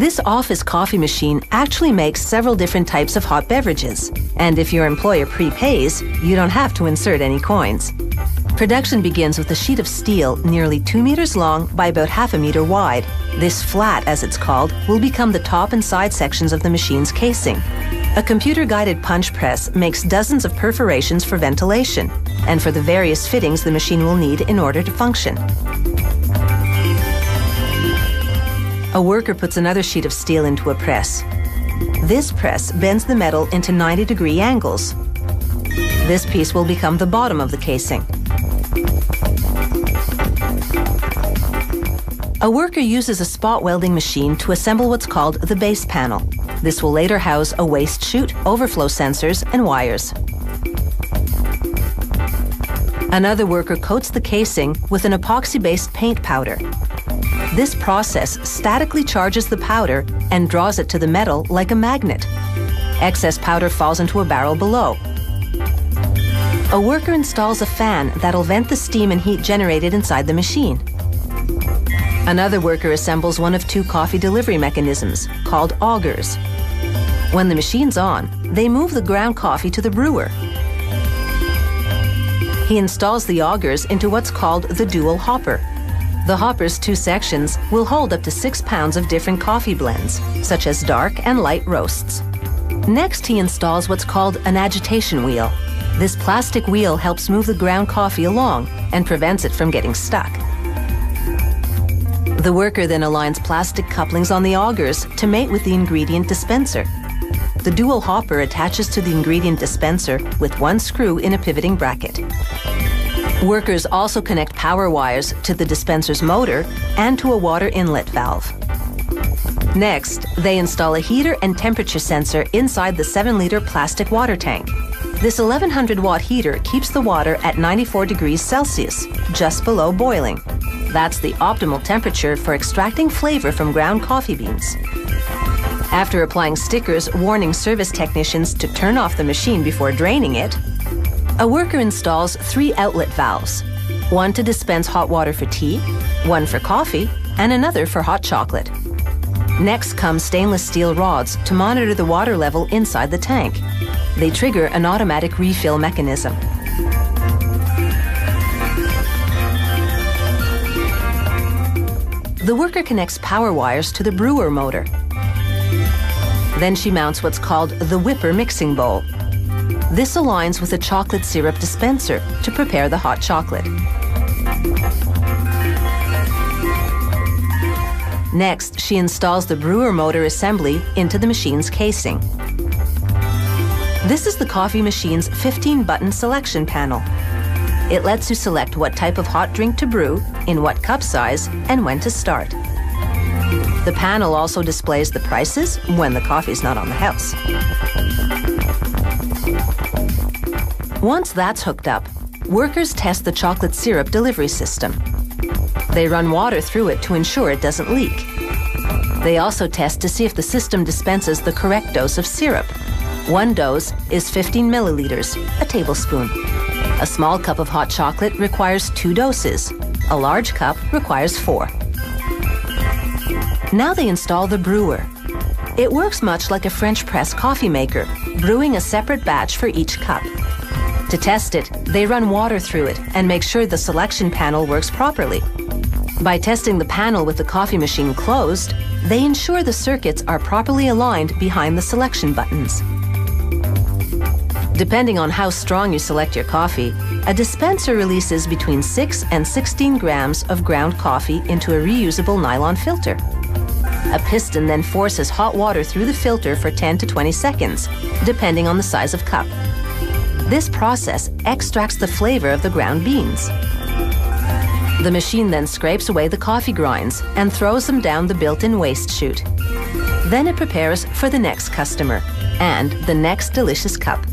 This office coffee machine actually makes several different types of hot beverages. And if your employer prepays, you don't have to insert any coins. Production begins with a sheet of steel nearly 2 meters long by about half a meter wide. This flat, as it's called, will become the top and side sections of the machine's casing. A computer-guided punch press makes dozens of perforations for ventilation and for the various fittings the machine will need in order to function. A worker puts another sheet of steel into a press. This press bends the metal into 90 degree angles. This piece will become the bottom of the casing. A worker uses a spot welding machine to assemble what's called the base panel. This will later house a waste chute, overflow sensors, and wires. Another worker coats the casing with an epoxy-based paint powder. This process statically charges the powder and draws it to the metal like a magnet. Excess powder falls into a barrel below. A worker installs a fan that'll vent the steam and heat generated inside the machine. Another worker assembles one of two coffee delivery mechanisms, called augers. When the machine's on, they move the ground coffee to the brewer. He installs the augers into what's called the dual hopper. The hopper's two sections will hold up to six pounds of different coffee blends, such as dark and light roasts. Next, he installs what's called an agitation wheel. This plastic wheel helps move the ground coffee along and prevents it from getting stuck. The worker then aligns plastic couplings on the augers to mate with the ingredient dispenser. The dual hopper attaches to the ingredient dispenser with one screw in a pivoting bracket. Workers also connect power wires to the dispenser's motor and to a water inlet valve. Next, they install a heater and temperature sensor inside the 7 litre plastic water tank. This 1100 watt heater keeps the water at 94 degrees Celsius, just below boiling. That's the optimal temperature for extracting flavor from ground coffee beans. After applying stickers warning service technicians to turn off the machine before draining it, a worker installs three outlet valves one to dispense hot water for tea, one for coffee, and another for hot chocolate. Next come stainless steel rods to monitor the water level inside the tank. They trigger an automatic refill mechanism. The worker connects power wires to the brewer motor. Then she mounts what's called the whipper mixing bowl. This aligns with a chocolate syrup dispenser to prepare the hot chocolate. Next, she installs the brewer motor assembly into the machine's casing. This is the coffee machine's 15 button selection panel. It lets you select what type of hot drink to brew, in what cup size, and when to start. The panel also displays the prices when the coffee's not on the house. Once that's hooked up, workers test the chocolate syrup delivery system. They run water through it to ensure it doesn't leak. They also test to see if the system dispenses the correct dose of syrup. One dose is 15 milliliters, a tablespoon. A small cup of hot chocolate requires two doses. A large cup requires four. Now they install the brewer. It works much like a French press coffee maker, brewing a separate batch for each cup. To test it, they run water through it and make sure the selection panel works properly. By testing the panel with the coffee machine closed, they ensure the circuits are properly aligned behind the selection buttons. Depending on how strong you select your coffee, a dispenser releases between 6 and 16 grams of ground coffee into a reusable nylon filter. A piston then forces hot water through the filter for 10 to 20 seconds, depending on the size of cup. This process extracts the flavor of the ground beans. The machine then scrapes away the coffee grinds and throws them down the built-in waste chute. Then it prepares for the next customer and the next delicious cup.